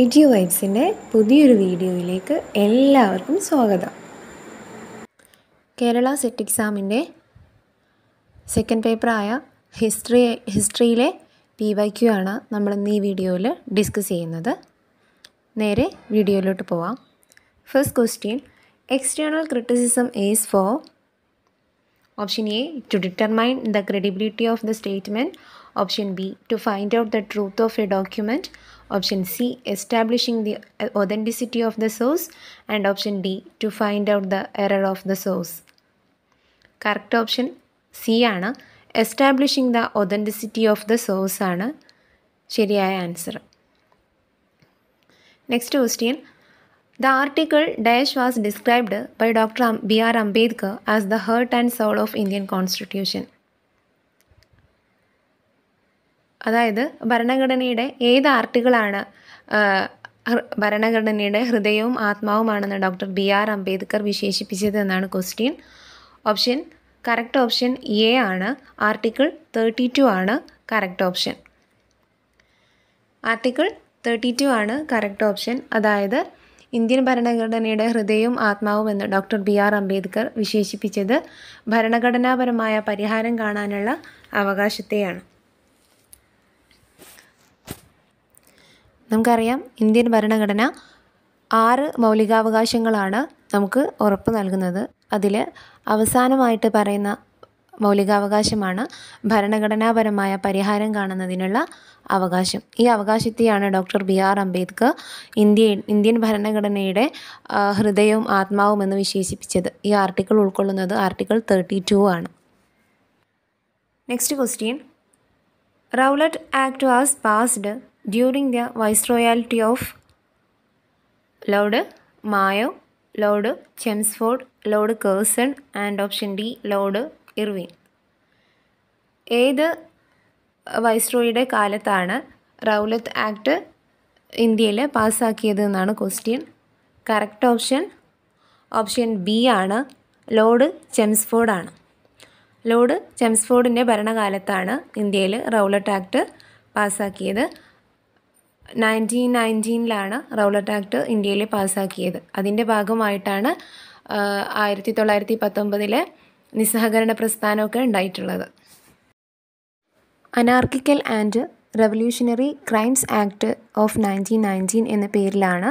Edu വൈബ്സിന്റെ പുതിയൊരു വീഡിയോയിലേക്ക് എല്ലാവർക്കും സ്വാഗതം. കേരള സെറ്റ് എക്സാമിന്റെ സെക്കൻഡ് പേപ്പറായ ഹിസ്റ്ററി ഹിസ്റ്ററിയിലെ പി വൈ ക്യു ആണ് നമ്മൾ ഇന്ന് ഈ വീഡിയോയിൽ ഡിസ്കസ് ചെയ്യുന്നത്. നേരെ വീഡിയോയിലോട്ട് പോവാം. First question external criticism is for option A to determine the credibility of the statement. Option B to find out the truth of a document. Option C establishing the authenticity of the source. And option D to find out the error of the source. Correct option C ആണ് establishing the authenticity of the source ആണ് ശരിയായ answer next question The article Dash was described by Dr. Am- B.R. Ambedkar as the heart and soul of Indian Constitution. അതായത് ഭരണഘടനയുടെ ഏത് ആർട്ടിക്കിളാണ് ഭരണഘടനയുടെ ഹൃദയവും ആത്മാവുമാണെന്ന് ഡോക്ടർ ബി ആർ അംബേദ്കർ വിശേഷിപ്പിച്ചത് എന്നാണ് question. Option correct option A ആണ്. ആർട്ടിക്കിൾ തേർട്ടി ടു ആണ് correct option. Article thirty two ആണ് കറക്റ്റ് ഓപ്ഷൻ. അതായത് ഇന്ത്യൻ ഭരണഘടനയുടെ ഹൃദയവും ആത്മാവും എന്ന് ഡോക്ടർ ബി ആർ അംബേദ്കർ വിശേഷിപ്പിച്ചത് ഭരണഘടനാപരമായ പരിഹാരം കാണാനുള്ള അവകാശത്തെയാണ്. നമുക്കറിയാം ഇന്ത്യൻ ഭരണഘടന ആറ് മൗലികാവകാശങ്ങളാണ് നമുക്ക് ഉറപ്പ് നൽകുന്നത്. അതിൽ അവസാനമായിട്ട് പറയുന്ന മൗലികാവകാശമാണ് ഭരണഘടനാപരമായ പരിഹാരം കാണുന്നതിനുള്ള അവകാശം. ഈ അവകാശത്തെയാണ് doctor B R Ambedkar India Indian ഭരണഘടനയുടെ ഹൃദയവും ആത്മാവും എന്ന് വിശേഷിപ്പിച്ചത്. ഈ ആർട്ടിക്കിൾ ഉൾക്കൊള്ളുന്നത് ആർട്ടിക്കിൾ തേർട്ടി ടു ആണ്. Next question Rowlatt act was passed during the viceroyalty of lord Mayo lord Chelmsford lord Curzon and option D lord Irwin ഏത് വൈസ്രോയുടെ കാലത്താണ് റൗലത്ത് ആക്ട് ഇന്ത്യയിൽ പാസ്സാക്കിയത് എന്നാണ് question correct option option B ആണ് lord ചെംസ്ഫോർഡാണ് lord ചെംസ്ഫോർഡിന്റെ ഭരണകാലത്താണ് ഇന്ത്യയിൽ റൗലറ്റ് ആക്ട് പാസ്സാക്കിയത്. നയന്റീൻ നയന്റീനിലാണ് റൗലറ്റ് ആക്ട് ഇന്ത്യയിൽ പാസ്സാക്കിയത് അതിന്റെ ഭാഗമായിട്ടാണ് ആയിരത്തി തൊള്ളായിരത്തി പത്തൊമ്പതിലെ നിസ്സഹകരണ പ്രസ്ഥാനമൊക്കെ ഉണ്ടായിട്ടുള്ളത്. Anarchical and revolutionary crimes act of nineteen nineteen എന്ന പേരിലാണ്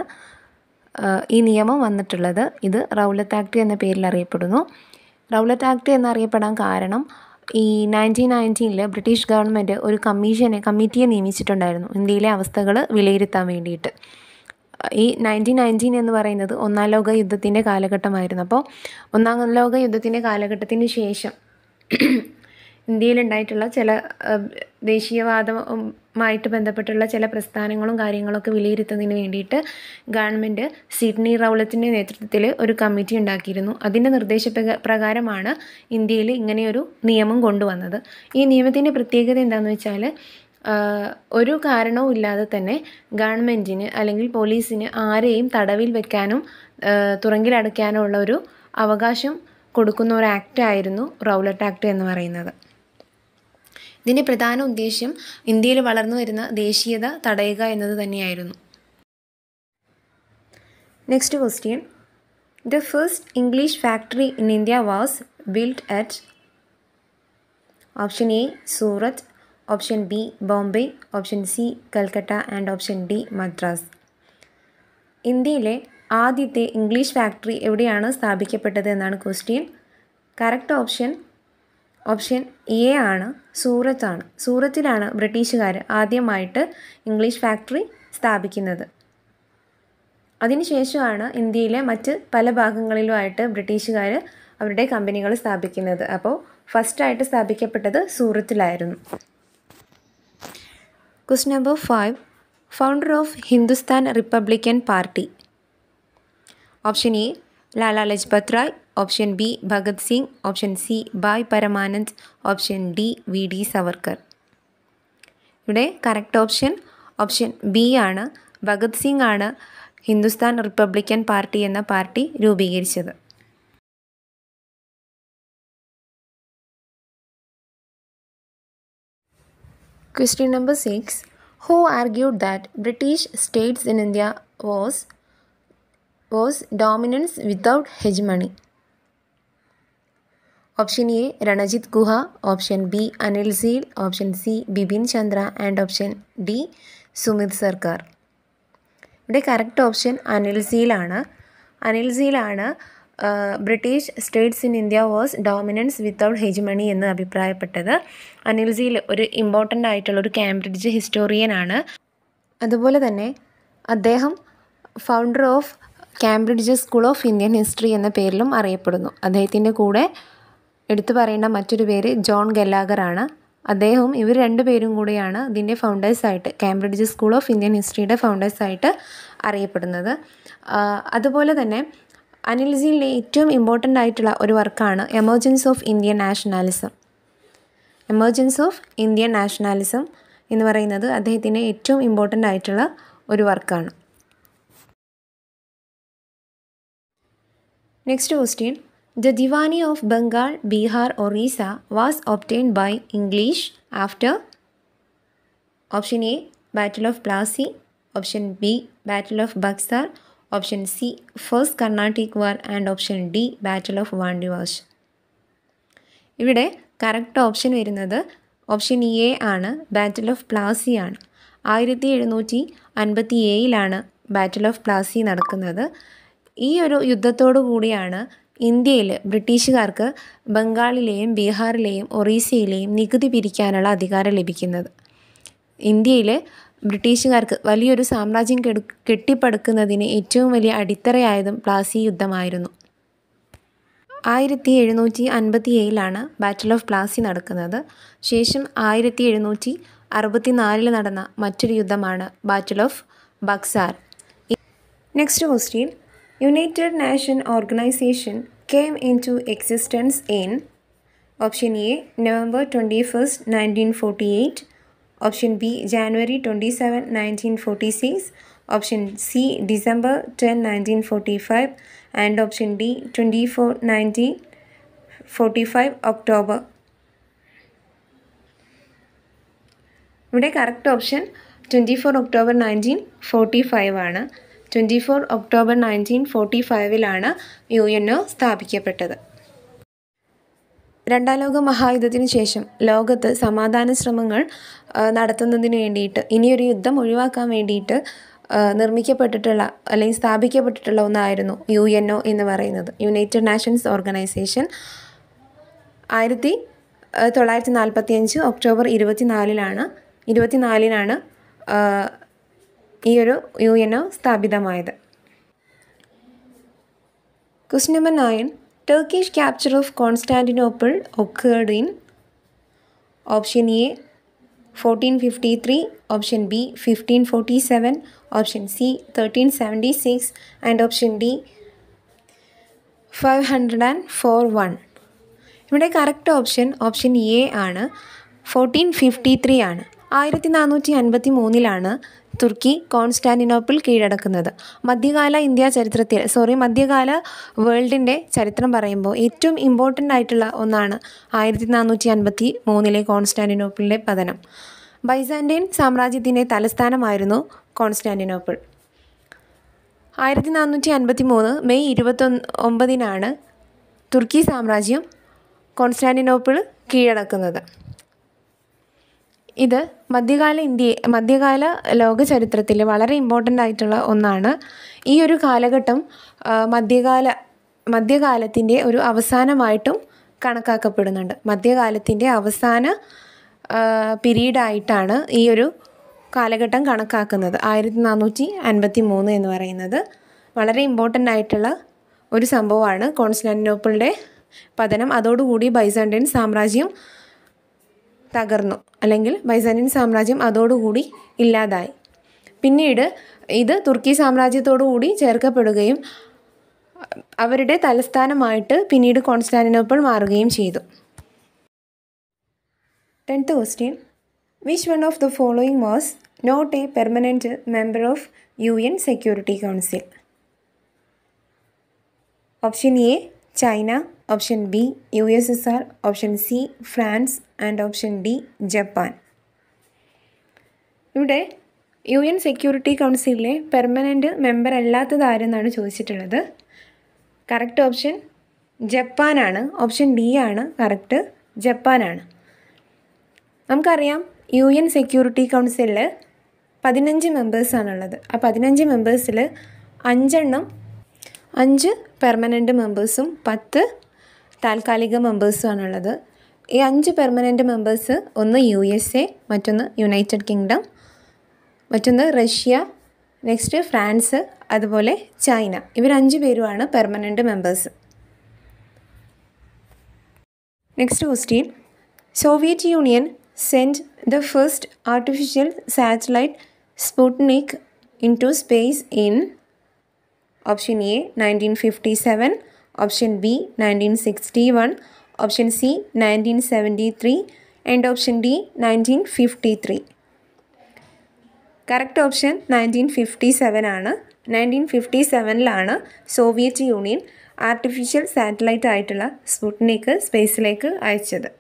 ഈ നിയമം വന്നിട്ടുള്ളത്. ഇത് റൗലത്ത് ആക്ട് എന്ന പേരിൽ അറിയപ്പെടുന്നു. റൗലത്ത് ആക്ട് എന്നറിയപ്പെടാൻ കാരണം ഈ നയന്റീൻ നയന്റീനിൽ ബ്രിട്ടീഷ് ഗവൺമെന്റ് ഒരു കമ്മീഷനെ കമ്മിറ്റിയെ നിയമിച്ചിട്ടുണ്ടായിരുന്നു. ഇന്ത്യയിലെ അവസ്ഥകൾ വിലയിരുത്താൻ വേണ്ടിയിട്ട്. ഈ നയന്റീൻ നയന്റീൻ എന്ന് പറയുന്നത് ഒന്നാം ലോക യുദ്ധത്തിന്റെ കാലഘട്ടമായിരുന്നു. അപ്പോൾ ഒന്നാം ലോക യുദ്ധത്തിന്റെ കാലഘട്ടത്തിന് ശേഷം ഇന്ത്യയിലുണ്ടായിട്ടുള്ള ചില ദേശീയവാദവുമായിട്ട് ബന്ധപ്പെട്ടുള്ള ചില പ്രസ്ഥാനങ്ങളും കാര്യങ്ങളൊക്കെ വിലയിരുത്തുന്നതിന് വേണ്ടിയിട്ട് ഗവൺമെന്റ് സിഡ്നി റൗലത്തിന്റെ നേതൃത്വത്തിൽ ഒരു കമ്മിറ്റി ഉണ്ടാക്കിയിരുന്നു. അതിന്റെ നിർദ്ദേശ പ്രകാരമാണ് ഇന്ത്യയിൽ ഇങ്ങനെയൊരു നിയമം കൊണ്ടുവന്നത്. ഈ നിയമത്തിന്റെ പ്രത്യേകത എന്താണെന്ന് വെച്ചാൽ ഒരു കാരണവും ഇല്ലാതെ തന്നെ ഗവൺമെന്റിന് അല്ലെങ്കിൽ പോലീസിന് ആരെയും തടവിൽ വെക്കാനും തുറങ്കിലടയ്ക്കാനും ഉള്ള ഒരു അവകാശം കൊടുക്കുന്ന ഒരു ആക്ട് ആയിരുന്നു റൗലറ്റ് ആക്ട് എന്ന് പറയുന്നത്. ഇതിന്റെ പ്രധാന ഉദ്ദേശ്യം ഇന്ത്യയിൽ വളർന്നു വരുന്ന ദേശീയത തടയുക എന്നത് തന്നെയായിരുന്നു. Next question the first English factory in India was build at option A Surat option B Bombay option C Calcutta and option D Madras ഇന്ത്യയിലെ ആദ്യത്തെ ഇംഗ്ലീഷ് ഫാക്ടറി എവിടെയാണ് സ്ഥാപിക്കപ്പെട്ടത് എന്നാണ് question correct option option A ആണ് സൂറത്താണ്. സൂറത്തിലാണ് ബ്രിട്ടീഷുകാർ ആദ്യമായിട്ട് English factory സ്ഥാപിക്കുന്നത്. അതിനുശേഷമാണ് ഇന്ത്യയിലെ മറ്റ് പല ഭാഗങ്ങളിലുമായിട്ട് ബ്രിട്ടീഷുകാർ അവരുടെ കമ്പനികൾ സ്ഥാപിക്കുന്നത്. അപ്പോൾ ഫസ്റ്റായിട്ട് സ്ഥാപിക്കപ്പെട്ടത് സൂറത്തിലായിരുന്നു. Quest number five. Founder of Hindustan republican party. Option A Lala Lajpat Rai. Option B Bhagat Singh option C Bhai Parmanand option D V D Savarkar. ഇവിടെ കറക്റ്റ് ഓപ്ഷൻ ഓപ്ഷൻ ബി ആണ്. ഭഗത് സിംഗ് ആണ് ഹിന്ദുസ്ഥാൻ റിപ്പബ്ലിക്കൻ പാർട്ടി എന്ന party രൂപീകരിച്ചത്. Question number six who argued that British states in India was was dominance without hegemony option A Ranajit Guha. Option B Anil Seal option C Bipin Chandra. And option D Sumit Sarkar. ഇവിടെ correct option Anil സീലാണ്. Anil സീലാണ് British states in India was dominance without hegemony എന്ന് അഭിപ്രായപ്പെട്ടത്. Anil seal ഒരു important ആയിട്ടുള്ള ഒരു Cambridge ഹിസ്റ്റോറിയനാണ് അതുപോലെ തന്നെ അദ്ദേഹം founder of Cambridge school of Indian history എന്ന പേരിലും അറിയപ്പെടുന്നു. അദ്ദേഹത്തിന്റെ കൂടെ എടുത്തു പറയേണ്ട മറ്റൊരു പേര് ജോൺ ഗല്ലാഗർ ആണ് അദ്ദേഹവും ഇവർ രണ്ടുപേരും കൂടിയാണ് ഇതിന്റെ ഫൗണ്ടേഴ്സായിട്ട് കാംബ്രിഡ്ജ് സ്കൂൾ ഓഫ് ഇന്ത്യൻ ഹിസ്റ്ററിയുടെ ഫൗണ്ടേഴ്സായിട്ട് അറിയപ്പെടുന്നത്. അതുപോലെ തന്നെ അനിൽജിയിലെ ഏറ്റവും ഇമ്പോർട്ടന്റ് ആയിട്ടുള്ള ഒരു വർക്കാണ് emergence of Indian nationalism emergence of Indian nationalism എന്ന് പറയുന്നത് അദ്ദേഹത്തിന്റെ ഏറ്റവും ഇമ്പോർട്ടന്റ് ആയിട്ടുള്ള ഒരു വർക്കാണ്. Next question The Diwani of Bengal, Bihar, Orissa was obtained by English after option A Battle of Plassey, option B Battle of Buxar, option C First Carnatic War and option D Battle of Vandivash. ഇവിടെ correct option വരുന്നത് option A ആണ് battle of Plassey ആണ് ആയിരത്തി എഴുന്നൂറ്റി അൻപത്തി ഏഴിലാണ് battle of Plassey നടക്കുന്നത് ഈ ഒരു യുദ്ധത്തോടു കൂടിയാണ് ഇന്ത്യയിൽ ബ്രിട്ടീഷുകാർക്ക് ബംഗാളിലെയും ബീഹാറിലെയും ഒറീസയിലെയും നികുതി പിരിക്കാനുള്ള അധികാരം ലഭിക്കുന്നത്. ഇന്ത്യയിൽ ബ്രിട്ടീഷുകാർക്ക് വലിയൊരു സാമ്രാജ്യം കെടു കെട്ടിപ്പടുക്കുന്നതിന് ഏറ്റവും വലിയ അടിത്തറയായതും പ്ലാസി യുദ്ധമായിരുന്നു. ആയിരത്തി എഴുന്നൂറ്റി അൻപത്തി ഏഴിലാണ് ബാറ്റിൽ ഓഫ് പ്ലാസി നടക്കുന്നത്. ശേഷം ആയിരത്തി എഴുന്നൂറ്റി അറുപത്തി നാലിൽ നടന്ന മറ്റൊരു യുദ്ധമാണ് battle of Buxar next question United Nation Organization came into existence in option A November 21st 1948 option B January 27 1946 option C December 10 1945 and option D 24 1945 October ഇവിടെ correct option twenty four October nineteen forty five ആണ് Twenty four October nineteen forty ഫൈവിലാണ് U N O സ്ഥാപിക്കപ്പെട്ടത്. രണ്ടാം ലോക മഹായുദ്ധത്തിന് ശേഷം ലോകത്ത് സമാധാന ശ്രമങ്ങൾ നടത്തുന്നതിന് വേണ്ടിയിട്ട് ഇനിയൊരു യുദ്ധം ഒഴിവാക്കാൻ വേണ്ടിയിട്ട് നിർമ്മിക്കപ്പെട്ടിട്ടുള്ള അല്ലെങ്കിൽ സ്ഥാപിക്കപ്പെട്ടിട്ടുള്ള ഒന്നായിരുന്നു യു എൻ ഒ എന്ന് പറയുന്നത്. യുണൈറ്റഡ് നാഷൻസ് ഓർഗനൈസേഷൻ ആയിരത്തി തൊള്ളായിരത്തി നാൽപ്പത്തി അഞ്ച് ഒക്ടോബർ ഇരുപത്തിനാലിലാണ് ഇരുപത്തിനാലിനാണ് ഈ ഒരു യു എൻ ഒ സ്ഥാപിതമായത്. Quest number nine Turkish capture of Constantinople occurred in option A fourteen fifty three option B fifteen forty seven option C thirteen seventy six and option D five hundred and four one ഇവിടെ correct option option A ആണ് fourteen fifty three ആണ്. ആയിരത്തി നാനൂറ്റി അൻപത്തി മൂന്നിലാണ് തുർക്കി Constantinople കീഴടക്കുന്നത്. മധ്യകാല India ചരിത്രത്തിൽ sorry മധ്യകാല വേൾഡിന്റെ ചരിത്രം പറയുമ്പോൾ ഏറ്റവും ഇമ്പോർട്ടന്റ് ആയിട്ടുള്ള ഒന്നാണ് ആയിരത്തി നാനൂറ്റി അൻപത്തി മൂന്നിലെ കോൺസ്റ്റാന്റിനോപ്പിളിന്റെ പതനം. ബൈസാന്റൈൻ സാമ്രാജ്യത്തിന്റെ തലസ്ഥാനമായിരുന്നു കോൺസ്റ്റാന്റിനോപ്പിൾ. ആയിരത്തി നാനൂറ്റി അൻപത്തി മൂന്ന് മെയ് ഇരുപത്തൊന്ന് ഒമ്പതിനാണ് തുർക്കി സാമ്രാജ്യം കോൺസ്റ്റാന്റിനോപ്പിൾ കീഴടക്കുന്നത്. ഇത് മധ്യകാല ഇന്ത്യ മധ്യകാല ലോക ചരിത്രത്തിൽ വളരെ ഇമ്പോർട്ടന്റ് ആയിട്ടുള്ള ഒന്നാണ് ഈ ഒരു കാലഘട്ടം മധ്യകാല മധ്യകാലത്തിന്റെ ഒരു അവസാനമായിട്ടും കണക്കാക്കപ്പെടുന്നുണ്ട്. മധ്യകാലത്തിന്റെ അവസാന പീരീഡായിട്ടാണ് ഈ ഒരു കാലഘട്ടം കണക്കാക്കുന്നത്. ആയിരത്തി നാനൂറ്റി അൻപത്തി മൂന്ന് എന്ന് പറയുന്നത് വളരെ ഇമ്പോർട്ടന്റ് ആയിട്ടുള്ള ഒരു സംഭവമാണ്. കോൺസ്റ്റാന്റിനോപ്പിളിന്റെ പതനം അതോടുകൂടി ബൈസാൻഡൈൻ സാമ്രാജ്യം തകർന്നു. അല്ലെങ്കിൽ ബൈസാന്റൈൻ സാമ്രാജ്യം അതോടുകൂടി ഇല്ലാതായി. പിന്നീട് ഇത് തുർക്കി സാമ്രാജ്യത്തോടുകൂടി ചേർക്കപ്പെടുകയും അവരുടെ തലസ്ഥാനമായിട്ട് പിന്നീട് കോൺസ്റ്റാന്റിനോപ്പിൾ മാറുകയും ചെയ്തു. Tenth question. Which one of the following was not a permanent member of U N security council? Option A China option B U S S R option C France and option D Japan. ഇവിടെ U N security കൗൺസിലിലെ permanent member അല്ലാത്തത് ആരെന്നാണ് ചോദിച്ചിട്ടുള്ളത്? Correct option ജപ്പാനാണ്. Option D ആണ്. Correct ജപ്പാനാണ്. നമുക്കറിയാം U N security കൗൺസിലിൽ പതിനഞ്ച് മെമ്പേഴ്സാണുള്ളത്. ആ പതിനഞ്ച് മെമ്പേഴ്സിൽ അഞ്ചെണ്ണം അഞ്ച് പെർമനന്റ് മെമ്പേഴ്സും പത്ത് താൽക്കാലിക മെമ്പേഴ്സുമാണുള്ളത് ഈ അഞ്ച് പെർമനന്റ് മെമ്പേഴ്സ് ഒന്ന് യു എസ് എ മറ്റൊന്ന് യുണൈറ്റഡ് കിങ്ഡം മറ്റൊന്ന് റഷ്യ നെക്സ്റ്റ് ഫ്രാൻസ് അതുപോലെ ചൈന. ഇവരഞ്ച് പേരുമാണ് permanent members next question Soviet Union send the first artificial satellite Sputnik into space in option A nineteen fifty seven option B nineteen sixty one option C nineteen seventy three and option D nineteen fifty three correct option nineteen fifty seven ആണ്. Nineteen fifty സെവനിലാണ് Soviet Union artificial satellite ആയിട്ടുള്ള Sputnik സ്പേസിലേക്ക് അയച്ചത്.